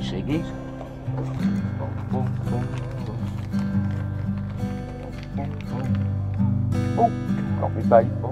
Cheguei. Oh, calma, tá aí.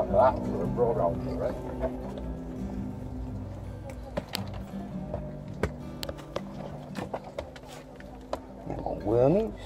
What about that for a rod holder, eh? More wormies.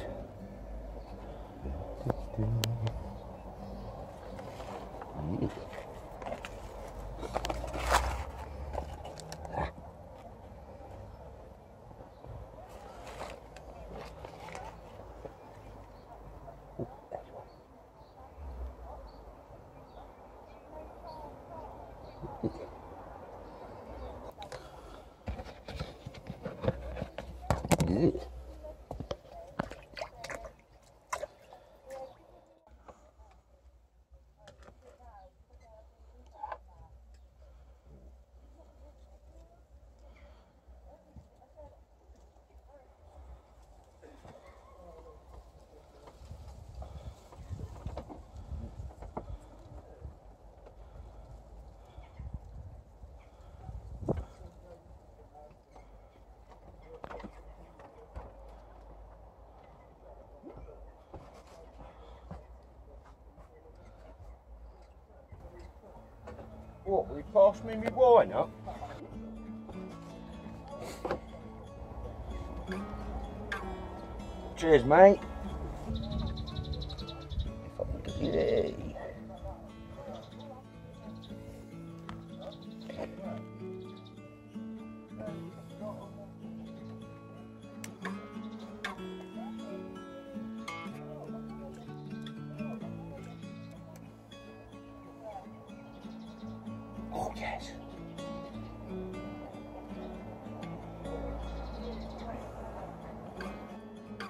What, will you pass me my wine up? Cheers, mate. Oh, yes.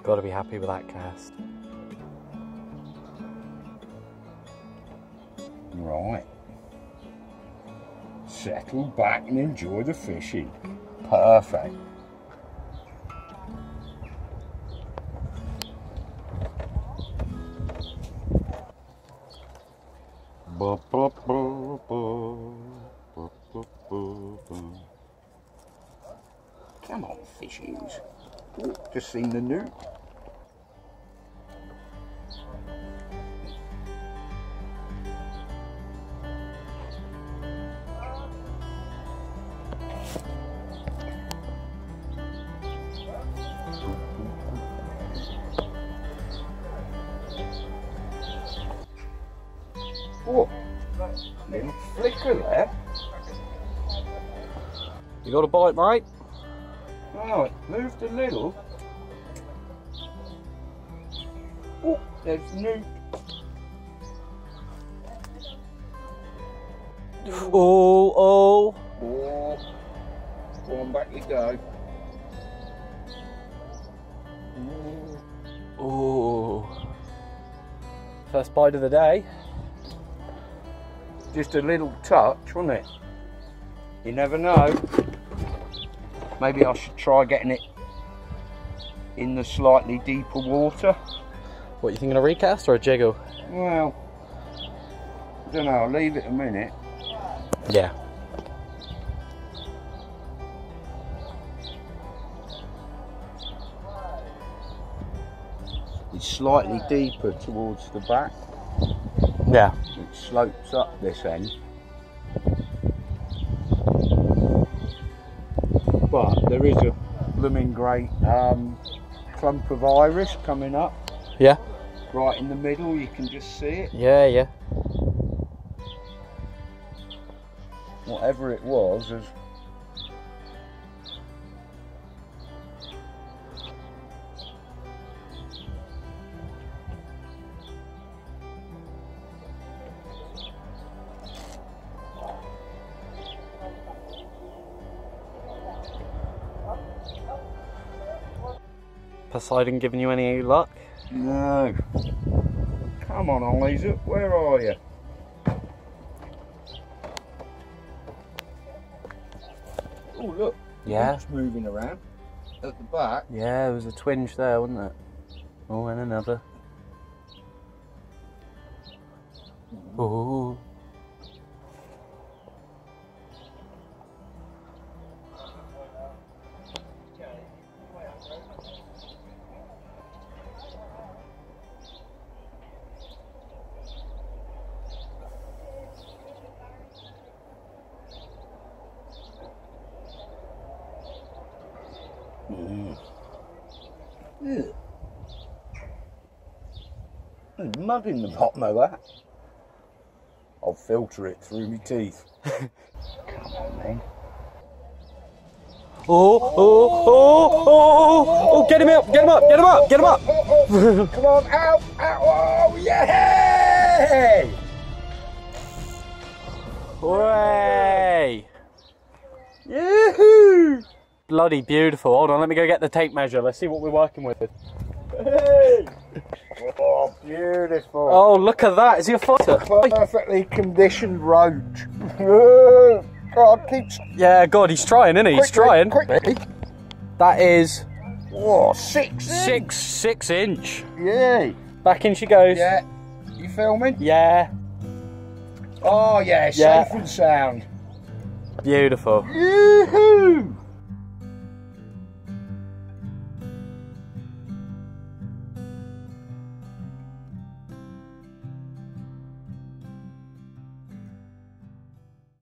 Got to be happy with that cast. Right. Settle back and enjoy the fishing. Perfect. On, fishies. Oh, just seen the new. Oh, little flicker there. You got a bite, mate? Oh, it moved a little. Oh, there's new. Oh, oh. Oh, go on back you go. Oh. First bite of the day. Just a little touch, wasn't it? You never know. Maybe I should try getting it in the slightly deeper water. What, you thinking a recast or a jiggle? Well, I don't know, I'll leave it a minute. Yeah. It's slightly deeper towards the back. Yeah. It slopes up this end. Blooming great um, clump of iris coming up Yeah? right in the middle. You can just see it. Yeah, yeah. Whatever it was, has Poseidon giving you any luck? No. Come on, Isaac, where are you? Oh, look. Yeah. boat's moving around at the back. Yeah, there was a twinge there, wasn't it? Oh, and another. Oh. There's mud in the bottom of that. I'll filter it through my teeth. Come on, then. Oh, oh, oh, oh, oh, get him up, get him up, get him up, get him up. Come on, out, out, oh, yeah! Hooray! Yoo-hoo! Bloody beautiful. Hold on, let me go get the tape measure. Let's see what we're working with. Hey! Oh, beautiful. Oh, look at that. Is he a fighter? Perfectly conditioned roach. Oh, God, keeps Yeah, God, he's trying, isn't he? He's trying. Quickly. That is Whoa, six. in. six, six inch. Yeah. Back in she goes. Yeah. You filming? Yeah. Oh, yeah, Yeah. safe and sound. Beautiful. Yoo-hoo!